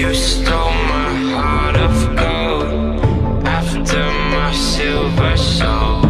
You stole my heart of gold After my silver soul.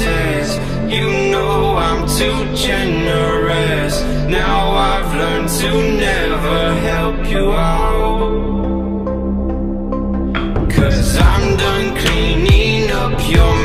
You know I'm too generous. Now I've learned to never help you out. Cause I'm done cleaning up your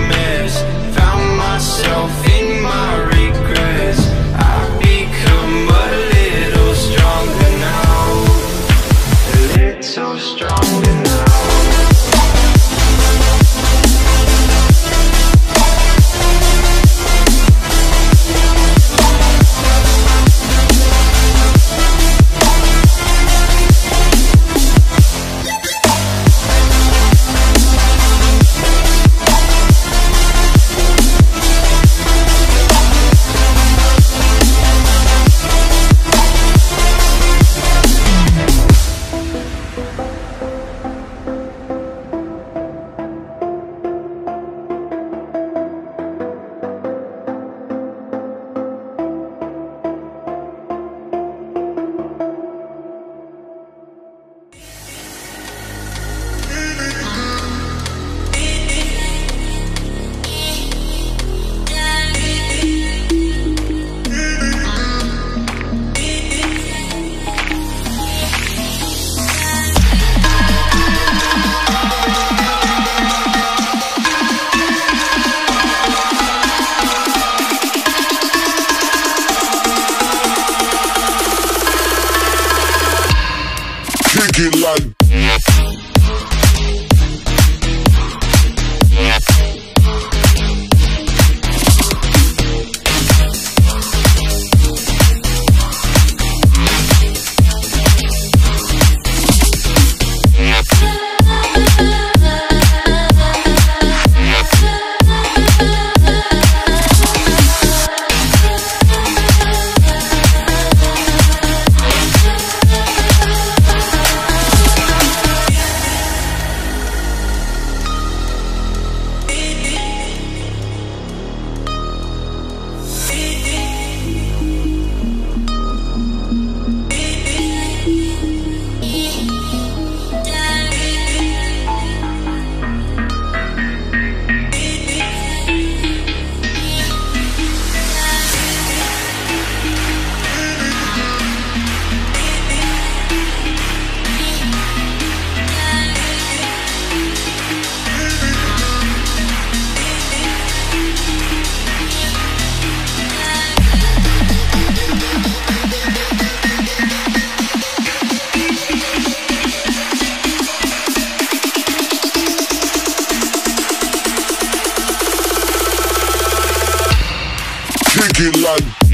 Gillan